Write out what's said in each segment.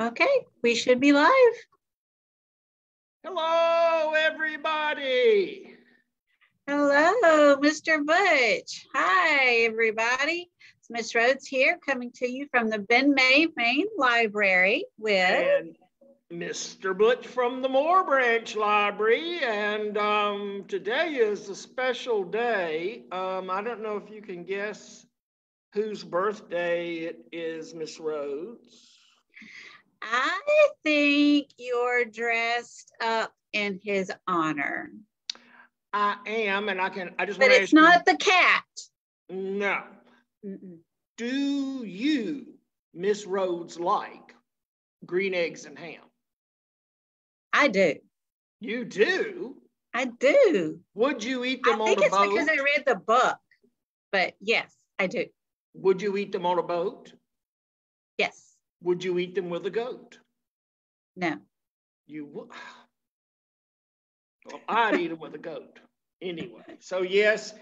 Okay, we should be live. Hello, everybody. Hello, Mr. Butch. Hi, everybody. It's Miss Rhodes here coming to you from the Ben May Main Library with And Mr. Butch from the Moorer Branch Library. And um, today is a special day. Um, I don't know if you can guess whose birthday it is, Miss Rhodes. I think you're dressed up in his honor. I am, and I can, I just But want to it's not the cat. No. Mm-mm. Do you, Miss Rhodes, like green eggs and ham? I do. You do? I do. Would you eat I them on think it's because I read the book. But yes, I do. Would you eat them on a boat? Yes. Would you eat them with a goat? No. You would. Well, I'd eat them with a goat anyway. So yes,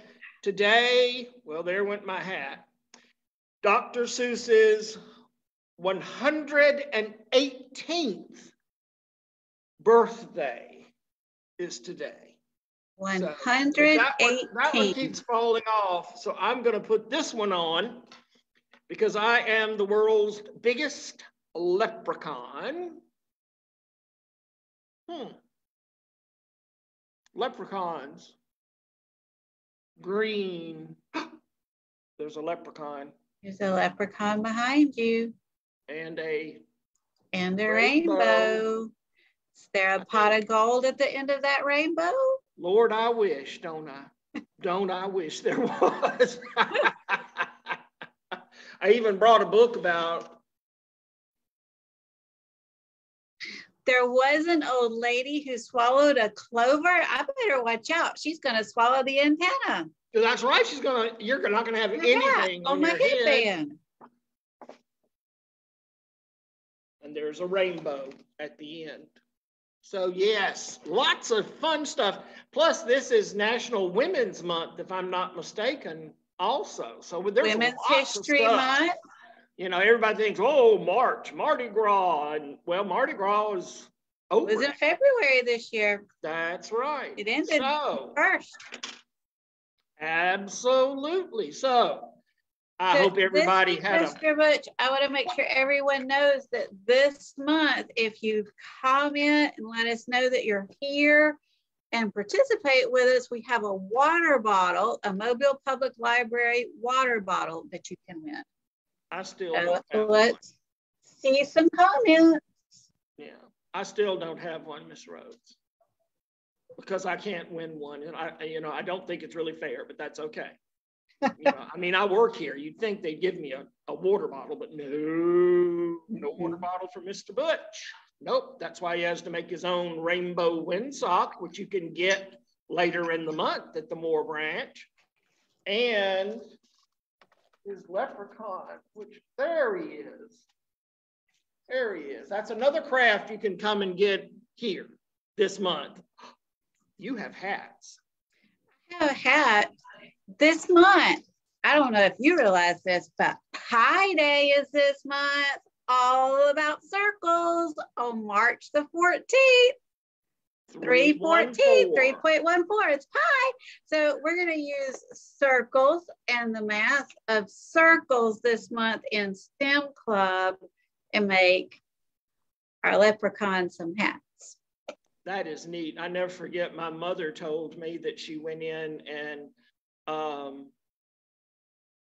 today, well, there went my hat. Dr. Seuss's 118th birthday is today. So, One That one, that one keeps falling off, so I'm gonna put this one on because I am the world's biggest leprechaun. Hmm. Leprechauns. Green. There's a leprechaun There's a leprechaun behind you and a, and a Rainbow. rainbow. Is there a pot of gold at the end of that rainbow? Lord, I wish, don't I? Don't I wish there was? I even brought a book about There was an old lady who swallowed a clover. I better watch out. She's going to swallow the antenna. That's right. She's gonna. You're not gonna have Look at that, anything on on my your head. headband. And there's a rainbow at the end. So yes, lots of fun stuff. Plus, this is National Women's Month, if I'm not mistaken. Also, so there's Women's History stuff. Month. You know, everybody thinks, oh, March, Mardi Gras, and well, Mardi Gras is over. It was in February this year. That's right. It ended So, first. absolutely. So, I Th- hope everybody week, had a Mr. Butch, I want to make sure everyone knows that this month, if you comment and let us know that you're here and participate with us, we have a water bottle, a Mobile Public Library water bottle that you can win. I still So don't have one. let's see some comments. Yeah, I still don't have one, Miss Rhodes. Because I can't win one and I, you know, I don't think it's really fair, but that's okay. You know, I mean, I work here. You'd think they'd give me a, a water bottle, but no, no water bottle for Mr. Butch. Nope, that's why he has to make his own rainbow windsock, which you can get later in the month at the Moorer Branch. And his leprechaun, which there he is. There he is. That's another craft you can come and get here this month. You have hats. I have a hat this month. I don't know if you realize this, but Pi Day is this month, all about circles on March the 14th. 314, 3.14, it's pi. So we're going to use circles and the math of circles this month in STEM Club and make our leprechaun some hats. That is neat. I never forget. My mother told me that she went in and um,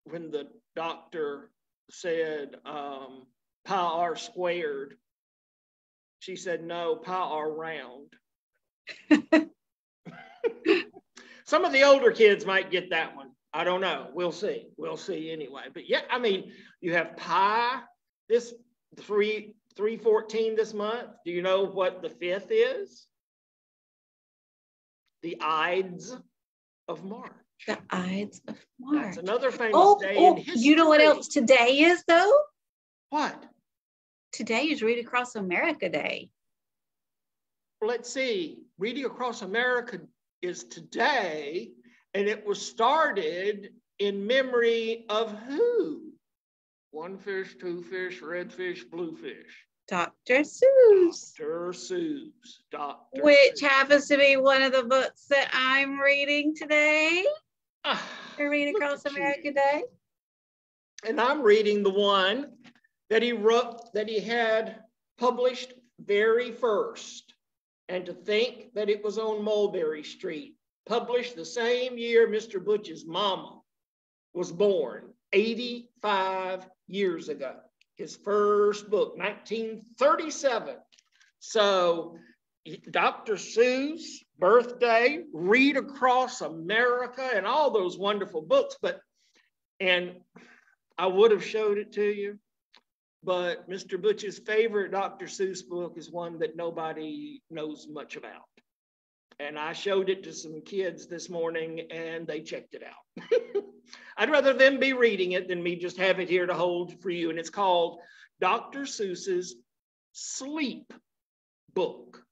when the doctor said um, pi r squared, she said no, pi r round. Some of the older kids might get that one. I don't know. We'll see. We'll see anyway. But yeah, I mean, you have pi this three 314 this month. Do you know what the fifth is? The Ides of March. The Ides of March. That's another famous Oh, day oh in history. you know what else today is though? What? Today is Read Across America Day. Let's see. Reading Across America is today, and it was started in memory of who? One fish, two fish, red fish, blue fish. Dr. Seuss. Dr. Seuss. Dr. Which Seuss. happens to be one of the books that I'm reading today. Ah, I read Across America you. Day. And I'm reading the one that he wrote, that he had published very first. And to think that it was on Mulberry Street, published the same year Mr. Butch's mama was born, 85 years ago. His first book, 1937. So Dr. Seuss, birthday, read across America, and all those wonderful books. But, and I would have showed it to you, but Mr. Butch's favorite Dr. Seuss book is one that nobody knows much about. And I showed it to some kids this morning and they checked it out. I'd rather them be reading it than me just have it here to hold for you. And it's called Dr. Seuss's Sleep Book.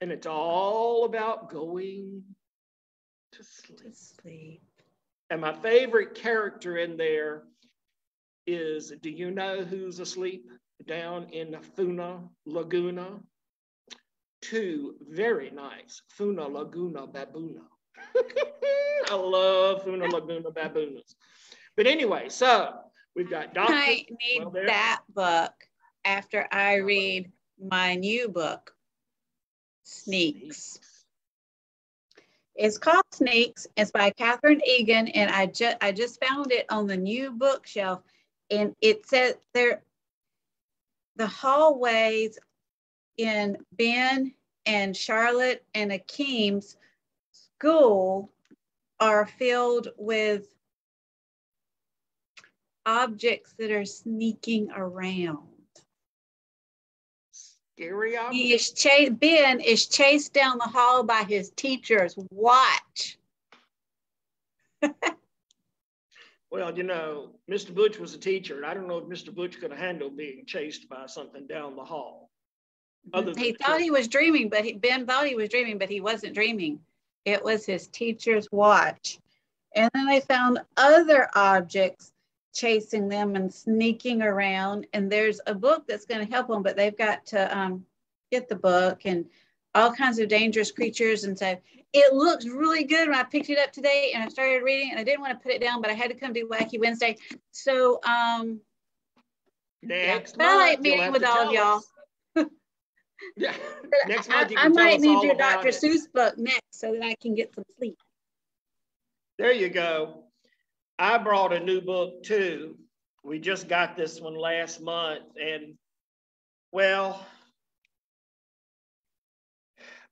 And it's all about going to sleep. To sleep. And my favorite character in there is do you know who's asleep down in Foona Lagoona? Two very nice Foona Lagoona baboona. I love Foona Lagoona baboons. But anyway, so we've got Dr. I need well, that book after I read my new book, Sneaks. It's called Sneaks. It's by Catherine Egan, and I just I just found it on the new bookshelf, and it says there the hallways in Ben and Charlotte and Akeem's school are filled with objects that are sneaking around. Scary He is chased. Ben is chased down the hall by his teachers. Watch. Well, you know, Mr. Butch was a teacher, and I don't know if Mr. Butch could handle being chased by something down the hall. Other He thought he was dreaming, but he, Ben thought he was dreaming, but he wasn't dreaming. It was his teacher's watch. And then they found other objects chasing them and sneaking around. And there's a book that's going to help them, but they've got to um, get the book and all kinds of dangerous creatures. And so it looks really good when I picked it up today and I started reading and I didn't want to put it down, but I had to come do Wacky Wednesday. So um, Next I like month, meeting with all tell y'all. Yeah, next I, month you I can tell might need your Dr. it. Seuss book next so that I can get some sleep. There you go. I brought a new book too. We just got this one last month and well,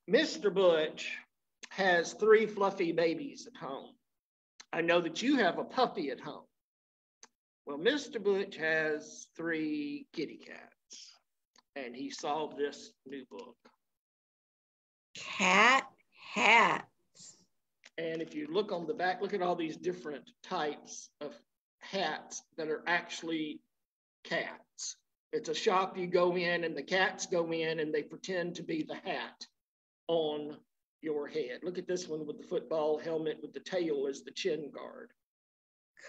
Mr. Butch has three fluffy babies at home. I know that you have a puppy at home. Well, Mr. Butch has three kitty cats and he saw this new book. Cat hats. And if you look on the back, look at all these different types of hats that are actually cats. It's a shop you go in and the cats go in and they pretend to be the hat on your head. Look at this one with the football helmet with the tail as the chin guard.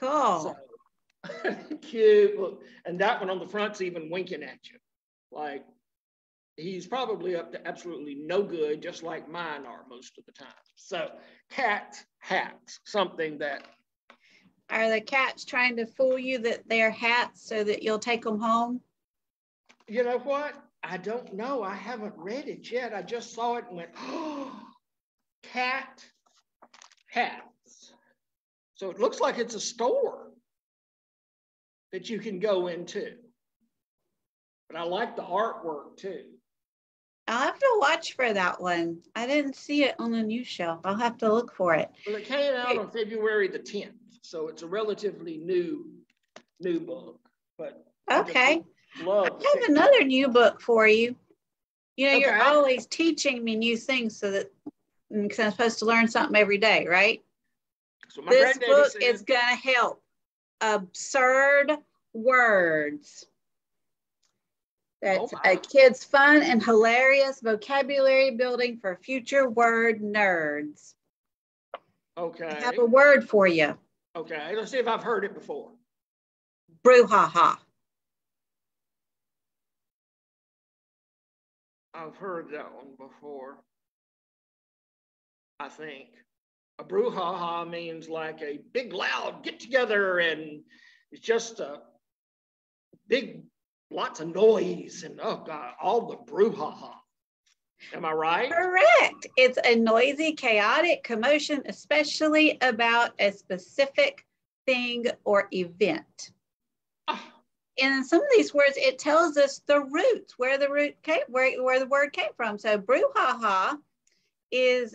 Cool. So cute. Look, And that one on the front's even winking at you. Like he's probably up to absolutely no good, just like mine are most of the time. So cat hats, something that Are the cats trying to fool you that they're hats so that you'll take them home? you know what? I don't know. I haven't read it yet. I just saw it and went, oh, cat hats. So it looks like it's a store that you can go into. But I like the artwork too. I'll have to watch for that one. I didn't see it on the news shelf. I'll have to look for it. Well, it came out on February the 10th, so it's a relatively new, new book. But I Okay. love. I have another new book for you. You know, you're always teaching me new things so that because I'm supposed to learn something every day, right? So my This book said- is going to help. Absurd words. That's Oh, a kid's fun and hilarious vocabulary building for future word nerds. Okay. I have a word for you. okay, let's see if I've heard it before. Brouhaha. I've heard that one before. I think. A brouhaha means like a big loud get together and it's just a big lots of noise and oh god all the brouhaha. Am i right? Correct. It's a noisy chaotic commotion especially about a specific thing or event. Oh. and in some of these words it tells us the roots where the root came where, where the word came from. So brouhaha is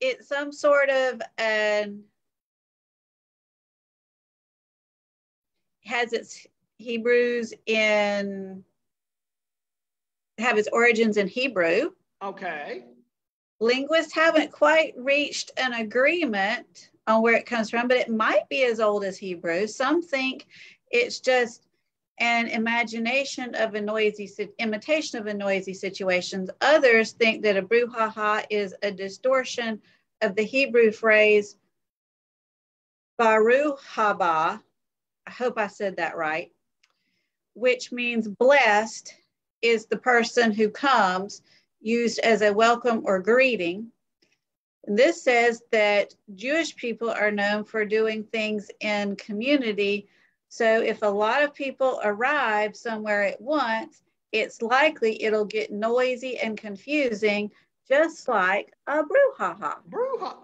it's some sort of an has its Hebrews in have its origins in Hebrew. Okay. Linguists haven't quite reached an agreement on where it comes from, but it might be as old as Hebrew. Some think it's just an imagination of a noisy imitation of a noisy situations. Others think that a brouhaha is a distortion of the Hebrew phrase baruch haba. I hope I said that right, which means blessed is the person who comes, used as a welcome or greeting. This says that Jewish people are known for doing things in community. So if a lot of people arrive somewhere at once, it's likely it'll get noisy and confusing, just like a brouhaha. Brouhaha.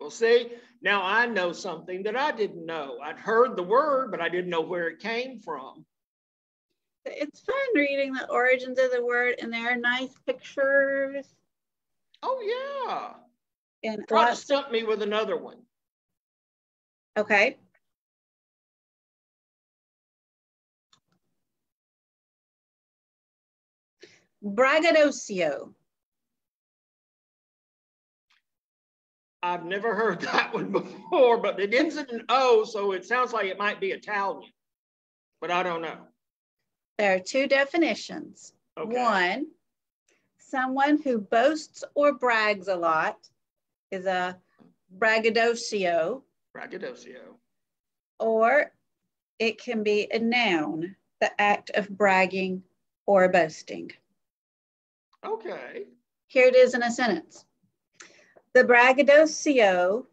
Well, see, now I know something that I didn't know. I'd heard the word, but I didn't know where it came from it's fun reading the origins of the word, and there are nice pictures. Oh yeah. And try to stump me with another one. Okay. Braggadocio. I've never heard that one before, but it ends in an O, so it sounds like it might be Italian, but I don't know. There are two definitions. Okay. One, someone who boasts or brags a lot is a braggadocio. Braggadocio. Or it can be a noun, the act of bragging or boasting. Okay. Here it is in a sentence. The braggadocio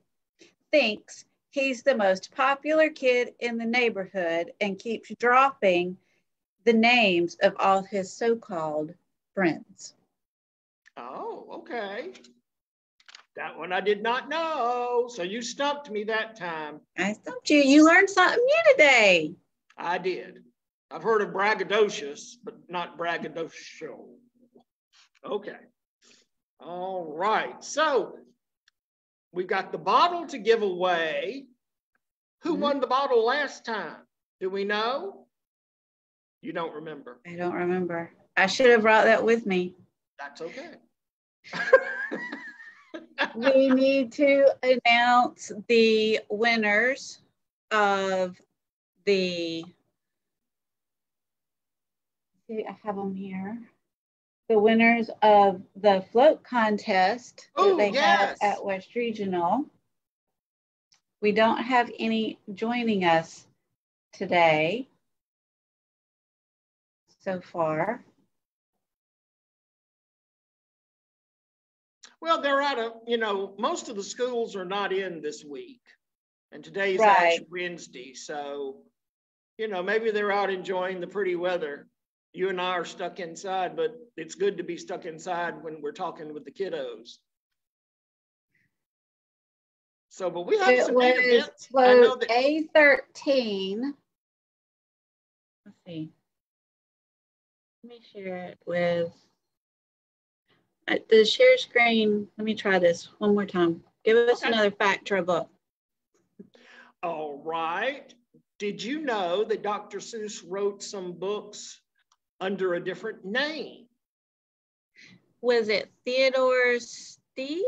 thinks he's the most popular kid in the neighborhood and keeps dropping the names of all his so-called friends. Oh, okay. That one I did not know. So you stumped me that time. I stumped you. You learned something new today. I did. I've heard of braggadocious, but not braggadocio. Okay. All right. So we've got the bottle to give away. Who mm-hmm. won the bottle last time? Do we know? You don't remember. I don't remember. I should have brought that with me. That's okay. we need to announce the winners of the I have them here. The winners of the float contest Ooh, that they yes. had at West Regional. We don't have any joining us today so far? Well, they're out of, you know, most of the schools are not in this week. And today's right. Wednesday. So, you know, maybe they're out enjoying the pretty weather. You and I are stuck inside, but it's good to be stuck inside when we're talking with the kiddos. So, but we have it some was events. A13. Let's see. Let me share it with uh, the share screen. Let me try this one more time. Give us okay. another fact to our book. All right. Did you know that Dr. Seuss wrote some books under a different name? Was it Theodore Stieg?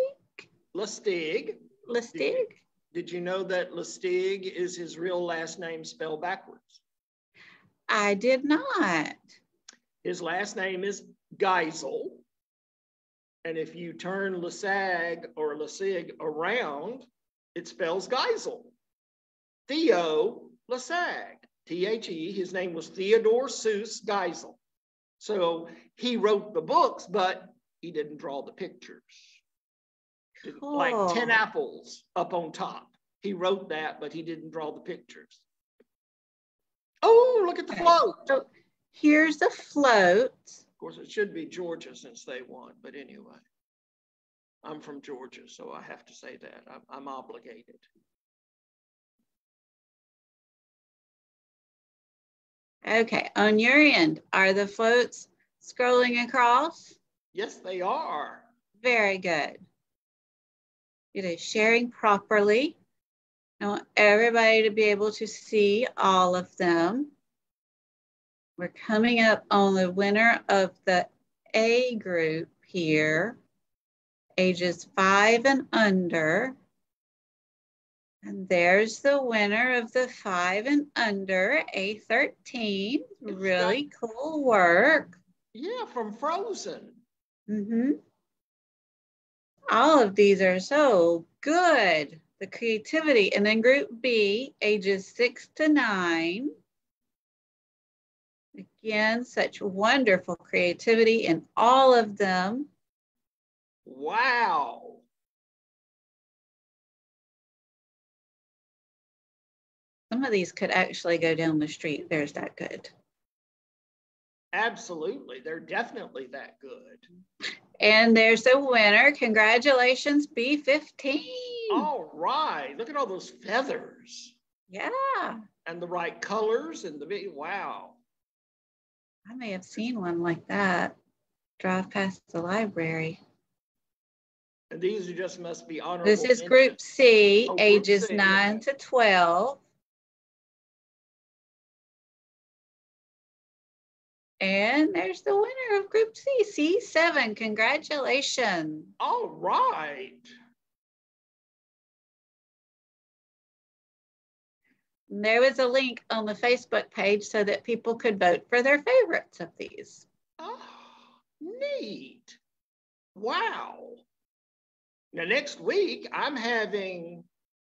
Lustig. Lustig? Did, did you know that Lustig is his real last name spelled backwards? I did not. His last name is Geisel. And if you turn Lasag or Lasig around, it spells Geisel. Theo Lasag, T H E. His name was Theodore Seuss Geisel. So he wrote the books, but he didn't draw the pictures. Cool. Like 10 apples up on top. He wrote that, but he didn't draw the pictures. Oh, look at the okay. float. So here's the float. Of course, it should be Georgia since they won, but anyway. I'm from Georgia, so I have to say that. I'm, I'm obligated. Okay, on your end, are the floats scrolling across? Yes, they are. Very good. It is sharing properly. I want everybody to be able to see all of them. We're coming up on the winner of the A group here, ages five and under. And there's the winner of the five and under, A13. Really cool work. Yeah, from Frozen. Mm-hmm. All of these are so good. The creativity. And then group B, ages six to nine. Again, such wonderful creativity in all of them. Wow. Some of these could actually go down the street. There's that good. Absolutely. They're definitely that good. And there's the winner. Congratulations, B15. All right. Look at all those feathers. Yeah. And the right colors and the wow. I may have seen one like that. Drive past the library. And these are just must be honorable. This is group C, oh, ages group C, 9 to 12. And there's the winner of Group C, C7. Congratulations. All right. There was a link on the Facebook page so that people could vote for their favorites of these. Oh, neat. Wow. Now, next week, I'm having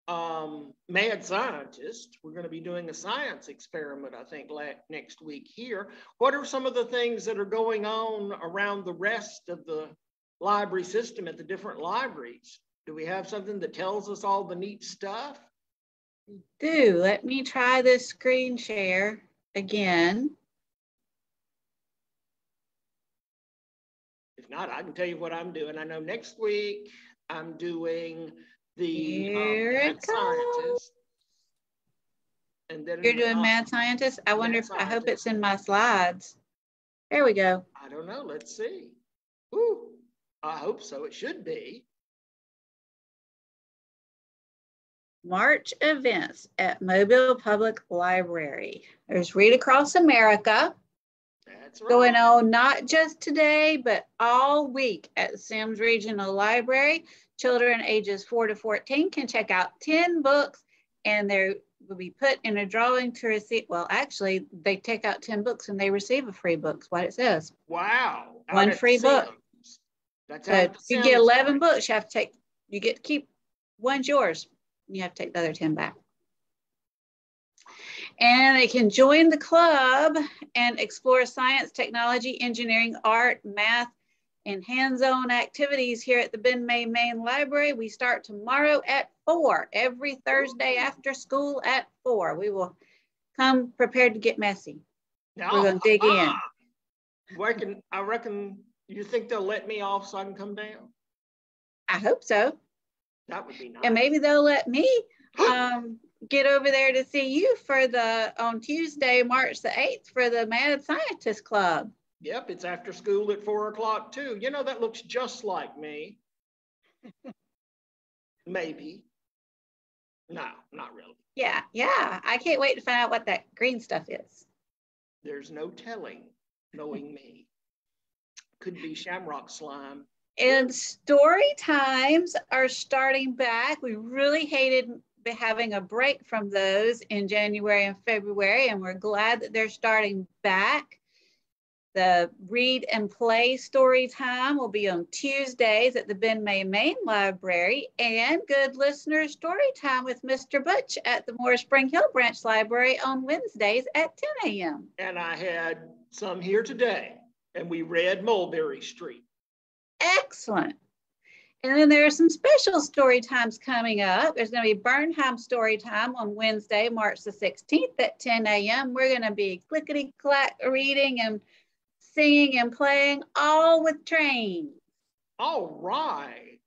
um, mad scientist. We're going to be doing a science experiment, I think, next week here. What are some of the things that are going on around the rest of the library system at the different libraries? Do we have something that tells us all the neat stuff? Do. Let me try this screen share again. If not, I can tell you what I'm doing. I know next week I'm doing the Here um, scientist. And then you're doing uh, mad scientist. I wonder if scientist. I hope it's in my slides. There we go. I don't know. Let's see. Ooh, I hope so. It should be. March events at Mobile Public Library. There's Read Across America. That's right. Going on not just today, but all week at Semmes Regional Library. Children ages 4 to 14 can check out 10 books and they will be put in a drawing to receive. Well, actually, they take out 10 books and they receive a free book. That's what it says. Wow. One free book. That's so you get 11 books, you have to take, you get to keep one's yours. You have to take the other 10 back. And they can join the club and explore science, technology, engineering, art, math, and hands-on activities here at the Ben May Main Library. We start tomorrow at four, every Thursday after school at four. We will come prepared to get messy. No. We're gonna dig in. Reckon, I reckon you think they'll let me off so I can come down? I hope so. That would be nice. And maybe they'll let me um, get over there to see you for the on Tuesday, March the 8th for the Mad Scientist Club. Yep, it's after school at four o'clock too. You know, that looks just like me. Maybe. No, not really. Yeah, yeah. I can't wait to find out what that green stuff is. There's no telling, knowing me. Could be shamrock slime. And story times are starting back. We really hated having a break from those in January and February, and we're glad that they're starting back. The read and play story time will be on Tuesdays at the Ben May Main Library and good listener story time with Mr. Butch at the Moorer Spring Hill Branch Library on Wednesdays at 10 a.m. And I had some here today. And we read Mulberry Street. Excellent. And then there are some special story times coming up. There's going to be Bernheim story time on Wednesday, March the 16th at 10 a.m. We're going to be clickety clack reading and singing and playing all with trains. All right.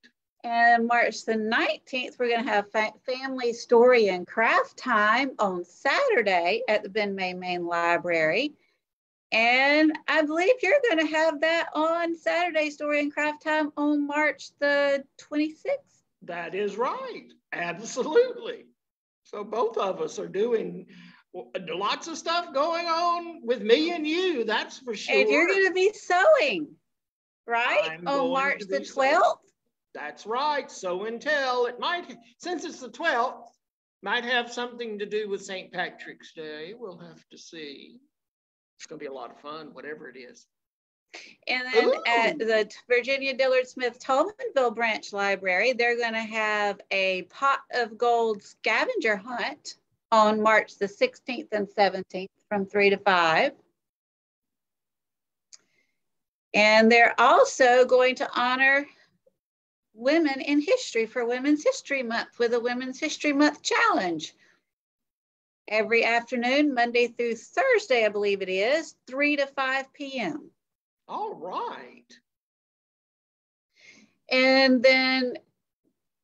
And March the 19th, we're going to have fa family story and craft time on Saturday at the Ben May Main Library. And I believe you're going to have that on Saturday, Story and Craft Time on March the 26th. That is right. Absolutely. So both of us are doing lots of stuff going on with me and you. That's for sure. And you're going to be sewing, right? I'm on March the 12th. sewing. That's right. So until it might, since it's the 12th, might have something to do with St. Patrick's Day. We'll have to see. It's going to be a lot of fun, whatever it is. And then at the Virginia Dillard Smith Toulminville Branch Library, they're going to have a pot of gold scavenger hunt on March the 16th and 17th from 3 to 5. And they're also going to honor women in history for Women's History Month with a Women's History Month challenge. Every afternoon, Monday through Thursday, I believe it is, 3 to 5 p.m. All right. And then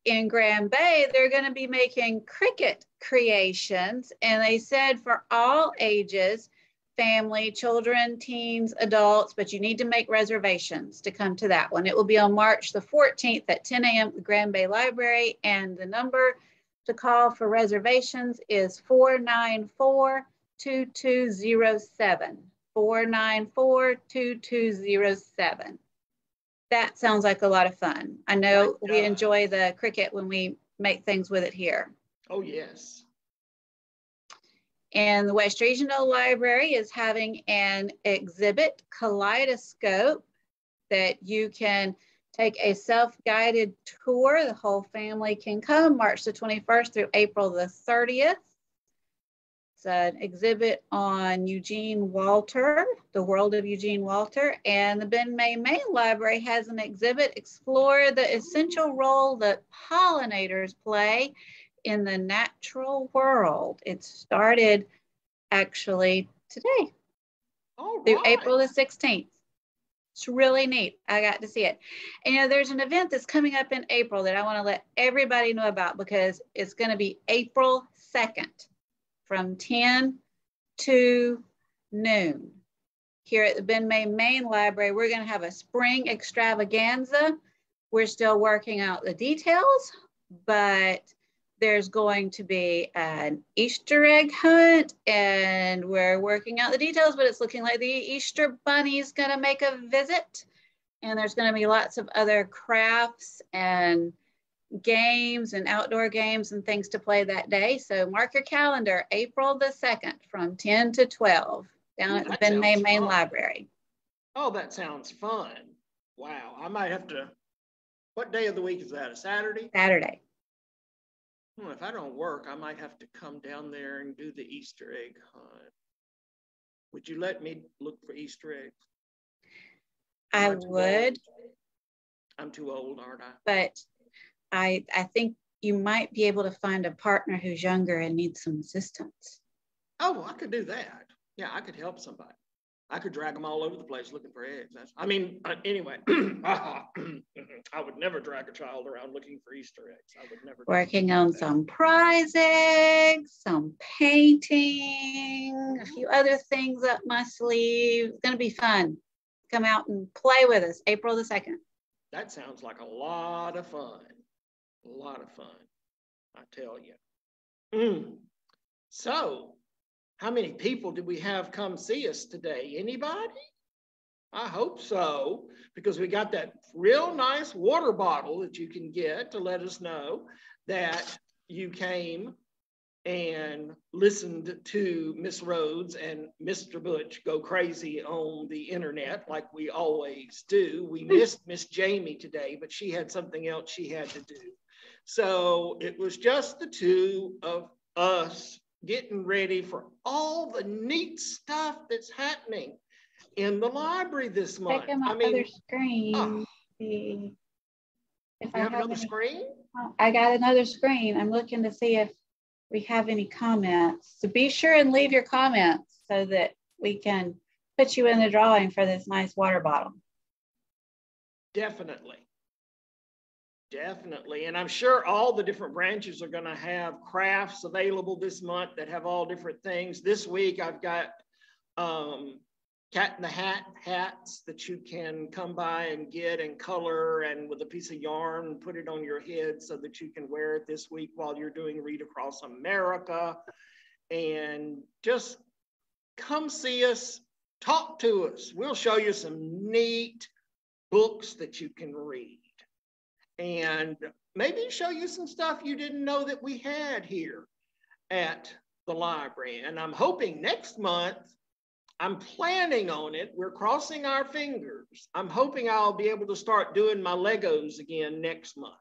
in Grand Bay, they're going to be making Cricut creations. And they said for all ages, family, children, teens, adults, but you need to make reservations to come to that one. It will be on March the 14th at 10 a.m. at the Grand Bay Library. And the number to call for reservations is 494 2207. 494 2207. That sounds like a lot of fun. I know we enjoy the Cricut when we make things with it here. Oh, yes. And the West Regional Library is having an exhibit kaleidoscope that you can take a self-guided tour. The whole family can come March the 21st through April the 30th. It's an exhibit on Eugene Walter, the world of Eugene Walter. And the Ben May Main Library has an exhibit, Explore the Essential Role that Pollinators Play in the Natural World. It started actually today All through right. April the 16th. It's really neat. I got to see it. And you know, there's an event that's coming up in April that I want to let everybody know about because it's going to be April 2nd from 10 to noon. Here at the Ben May Main Library, we're going to have a spring extravaganza. We're still working out the details, but there's going to be an Easter egg hunt and we're working out the details, but it's looking like the Easter Bunny is going to make a visit. And there's going to be lots of other crafts and games and outdoor games and things to play that day. So mark your calendar, April the 2nd from 10 to 12 down at the Ben May Main fun. Library. Oh, that sounds fun. Wow. I might have to, what day of the week is that? A Saturday? Saturday. Hmm, if I don't work, I might have to come down there and do the Easter egg hunt. Would you let me look for Easter eggs? I too old? would, I'm too old, aren't I? but I, I think you might be able to find a partner who's younger and needs some assistance. Oh, I could do that. Yeah, I could help somebody. I could drag them all over the place looking for eggs. That's, I mean, uh, anyway, I would never drag a child around looking for Easter eggs. I would never. Working on that. some prize eggs, some painting, a few other things up my sleeve. It's gonna be fun. Come out and play with us, April the 2nd. That sounds like a lot of fun. A lot of fun, I tell you. Mm. So, how many people did we have come see us today? Anybody? I hope so, because we got that real nice water bottle that you can get to let us know that you came and listened to Miss Rhodes and Mr. Butch go crazy on the internet like we always do. We missed Miss Jamie today, but she had something else she had to do. So it was just the two of us getting ready for all the neat stuff that's happening. in the library this month. Checking my I mean, other screen. oh. see if you I have have another any- screen? I got another screen. I'm looking to see if we have any comments. So be sure and leave your comments so that we can put you in the drawing for this nice water bottle. Definitely. Definitely. And I'm sure all the different branches are going to have crafts available this month that have all different things. This week, I've got um, cat in the hat hats that you can come by and get and color and with a piece of yarn, put it on your head so that you can wear it this week while you're doing Read Across America. And just come see us, talk to us. We'll show you some neat books that you can read and maybe show you some stuff you didn't know that we had here at the library. And I'm hoping next month, I'm planning on it. We're crossing our fingers. I'm hoping I'll be able to start doing my Legos again next month.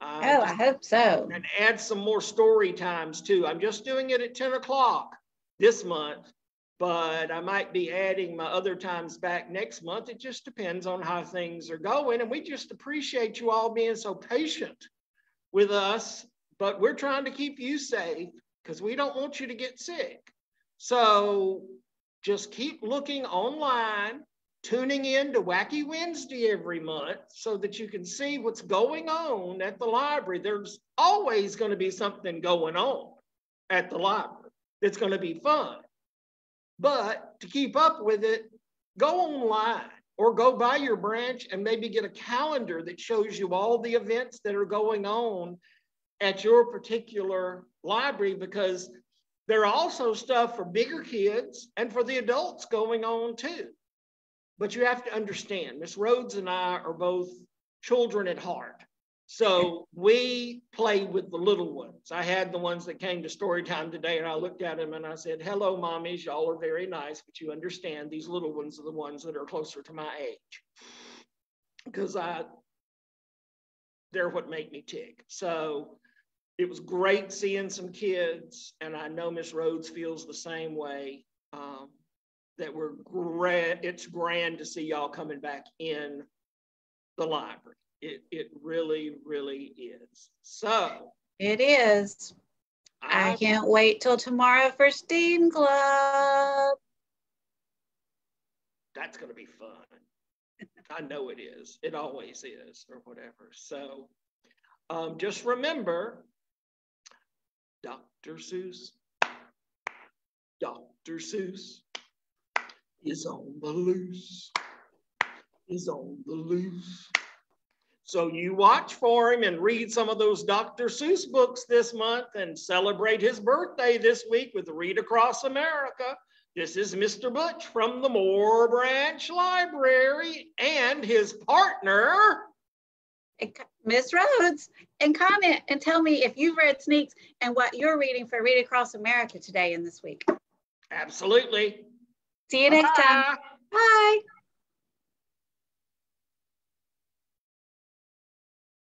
Uh, Oh, I hope so. and add some more story times too. I'm just doing it at 10 o'clock this month, but I might be adding my other times back next month. It just depends on how things are going. And we just appreciate you all being so patient with us, but we're trying to keep you safe because we don't want you to get sick. So just keep looking online, tuning in to Wacky Wednesday every month so that you can see what's going on at the library. There's always going to be something going on at the library that's going to be fun. But to keep up with it, go online or go by your branch and maybe get a calendar that shows you all the events that are going on at your particular library because there are also stuff for bigger kids and for the adults going on too. But you have to understand, Miss Rhodes and I are both children at heart. So we play with the little ones. I had the ones that came to story time today, and I looked at them and I said, Hello, mommies. Y'all are very nice, but you understand these little ones are the ones that are closer to my age. Because I they're what make me tick. So it was great seeing some kids, and I know Miss Rhodes feels the same way. Um, that we're grand, it's grand to see y'all coming back in the library. It, it really, really is. So It is. I I, can't wait till tomorrow for STEAM Club. that's going to be fun. I know it is. It always is, or whatever. So um, just remember Dr. Seuss, Dr. Seuss is on the loose, is on the loose. So you watch for him and read some of those Dr. Seuss books this month and celebrate his birthday this week with Read Across America. This is Mr. Butch from the Moorer Branch Library and his partner. Miss Rhodes, and comment and tell me if you've read Sneaks and what you're reading for Read Across America today and this week. Absolutely. See you next time. Bye. Bye.